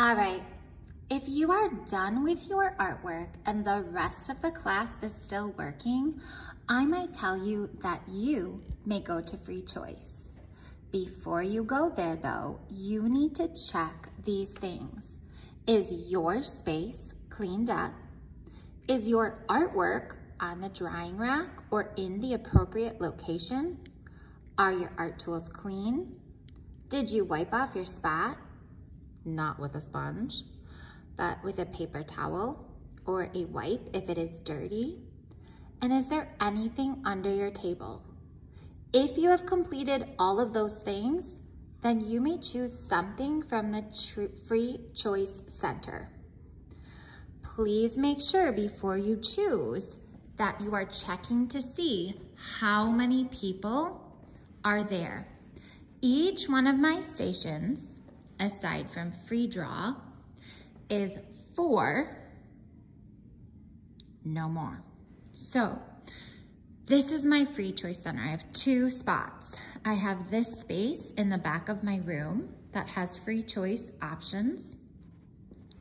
All right, if you are done with your artwork and the rest of the class is still working, I might tell you that you may go to free choice. Before you go there though, you need to check these things. Is your space cleaned up? Is your artwork on the drying rack or in the appropriate location? Are your art tools clean? Did you wipe off your spot? Not with a sponge but with a paper towel or a wipe if it is dirty? And is there anything under your table? If you have completed all of those things, then you may choose something from the Free Choice Center. Please make sure before you choose that you are checking to see how many people are there. Each one of my stations, aside from free draw, is four, no more. So this is my free choice center. I have two spots. I have this space in the back of my room that has free choice options.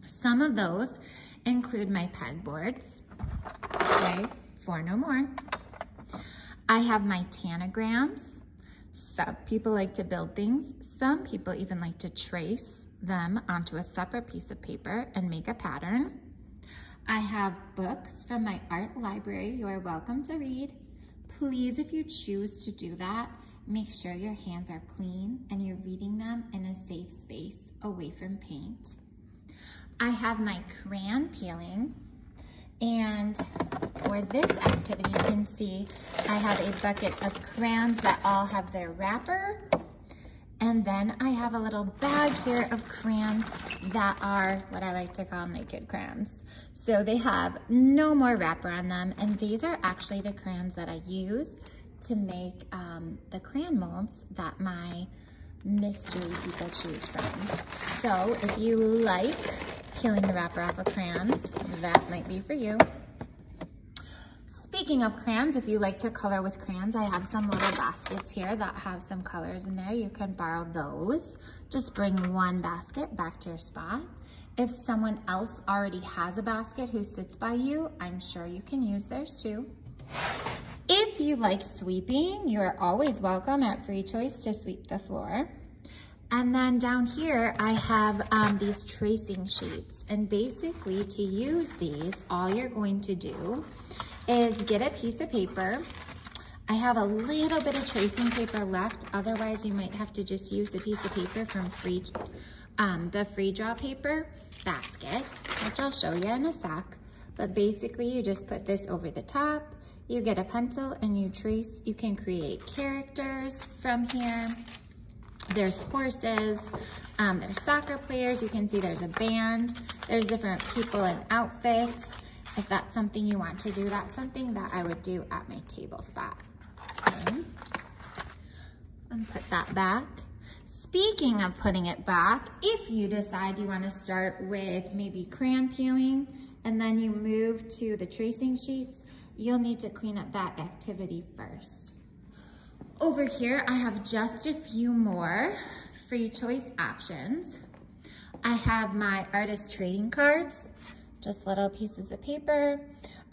Some of those include my pegboards, okay, four no more. I have my tanagrams. Some people like to build things. Some people even like to trace them onto a separate piece of paper and make a pattern. I have books from my art library you are welcome to read. Please, if you choose to do that, make sure your hands are clean and you're reading them in a safe space away from paint. I have my crayon peeling and for this activity, you can see I have a bucket of crayons that all have their wrapper and then I have a little bag here of crayons that are what I like to call naked crayons. So they have no more wrapper on them. And these are actually the crayons that I use to make um, the crayon molds that my mystery people choose from. So if you like peeling the wrapper off of crayons, that might be for you. Speaking of crayons, if you like to color with crayons, I have some little baskets here that have some colors in there. You can borrow those. Just bring one basket back to your spot. If someone else already has a basket who sits by you, I'm sure you can use theirs too. If you like sweeping, you're always welcome at Free Choice to sweep the floor. And then down here, I have um, these tracing sheets. And basically to use these, all you're going to do is get a piece of paper. I have a little bit of tracing paper left. Otherwise, you might have to just use a piece of paper from free, um, the free draw paper basket, which I'll show you in a sec. But basically, you just put this over the top. You get a pencil and you trace. You can create characters from here. There's horses, um, there's soccer players. You can see there's a band. There's different people in outfits if that's something you want to do, that's something that I would do at my table spot. Okay. And put that back. Speaking of putting it back, if you decide you want to start with maybe crayon peeling and then you move to the tracing sheets, you'll need to clean up that activity first. Over here, I have just a few more free choice options. I have my artist trading cards just little pieces of paper.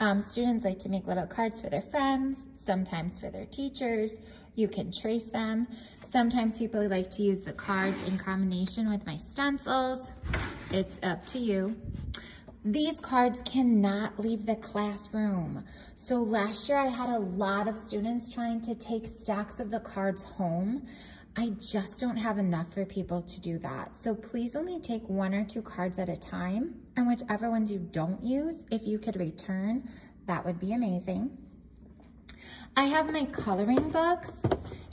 Um, students like to make little cards for their friends, sometimes for their teachers. You can trace them. Sometimes people like to use the cards in combination with my stencils. It's up to you. These cards cannot leave the classroom. So last year I had a lot of students trying to take stacks of the cards home. I just don't have enough for people to do that. So please only take one or two cards at a time and whichever ones you don't use, if you could return, that would be amazing. I have my coloring books.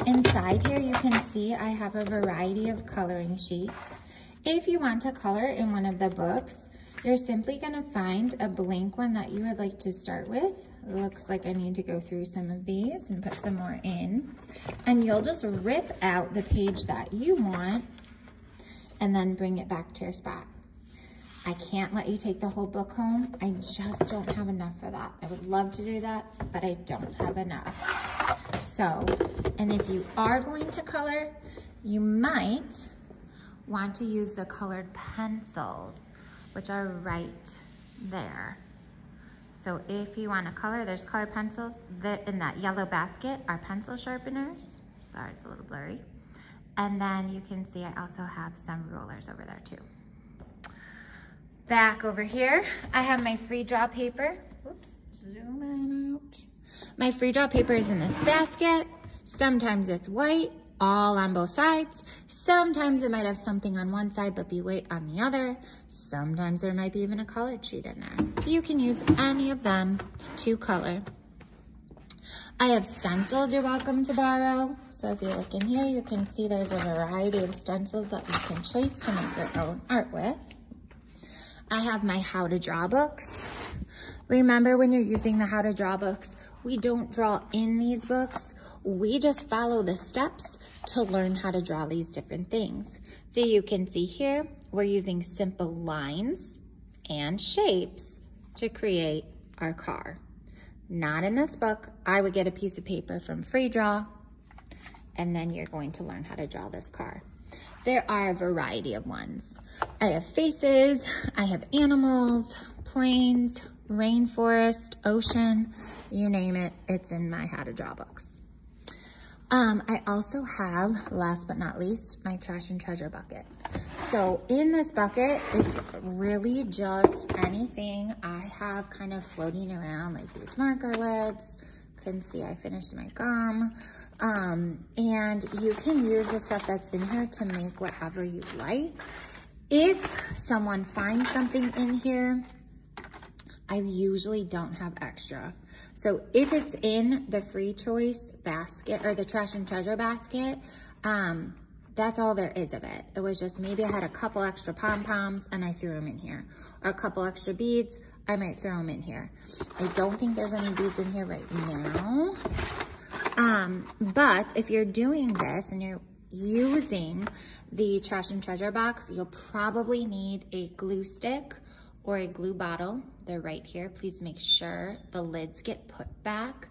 Inside here, you can see I have a variety of coloring sheets. If you want to color in one of the books, you're simply gonna find a blank one that you would like to start with looks like I need to go through some of these and put some more in. And you'll just rip out the page that you want and then bring it back to your spot. I can't let you take the whole book home. I just don't have enough for that. I would love to do that, but I don't have enough. So, and if you are going to color, you might want to use the colored pencils, which are right there. So if you want to color, there's color pencils. The, in that yellow basket are pencil sharpeners. Sorry, it's a little blurry. And then you can see I also have some rulers over there too. Back over here, I have my free draw paper. Oops, zoom in out. My free draw paper is in this basket. Sometimes it's white, all on both sides. Sometimes it might have something on one side but be white on the other. Sometimes there might be even a colored sheet in there. You can use any of them to color. I have stencils you're welcome to borrow. So if you look in here, you can see there's a variety of stencils that you can choose to make your own art with. I have my how to draw books. Remember when you're using the how to draw books, we don't draw in these books. We just follow the steps to learn how to draw these different things. So you can see here, we're using simple lines and shapes to create our car. Not in this book. I would get a piece of paper from Free Draw, and then you're going to learn how to draw this car. There are a variety of ones. I have faces, I have animals, planes, rainforest, ocean, you name it, it's in my how to draw books. Um, I also have, last but not least, my trash and treasure bucket. So in this bucket, it's really just anything I have kind of floating around, like these marker lids. Can see I finished my gum. Um, and you can use the stuff that's in here to make whatever you like. If someone finds something in here, I usually don't have extra. So if it's in the free choice basket or the trash and treasure basket, um, that's all there is of it. It was just maybe I had a couple extra pom-poms and I threw them in here. Or a couple extra beads, I might throw them in here. I don't think there's any beads in here right now. Um, but if you're doing this and you're using the trash and treasure box, you'll probably need a glue stick or a glue bottle. They're right here. Please make sure the lids get put back.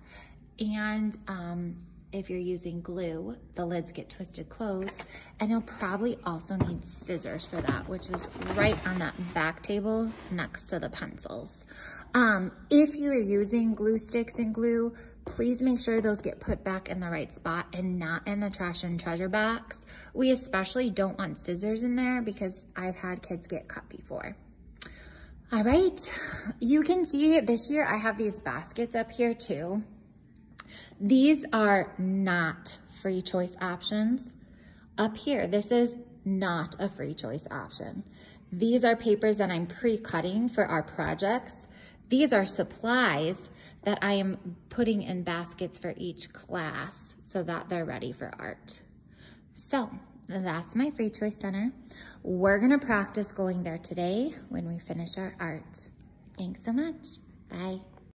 And um, if you're using glue, the lids get twisted closed. And you'll probably also need scissors for that, which is right on that back table next to the pencils. Um, if you're using glue sticks and glue, please make sure those get put back in the right spot and not in the trash and treasure box. We especially don't want scissors in there because I've had kids get cut before. All right, you can see this year I have these baskets up here too. These are not free choice options. Up here, this is not a free choice option. These are papers that I'm pre-cutting for our projects. These are supplies that I am putting in baskets for each class so that they're ready for art. So that's my Free Choice Center. We're gonna practice going there today when we finish our art. Thanks so much. Bye.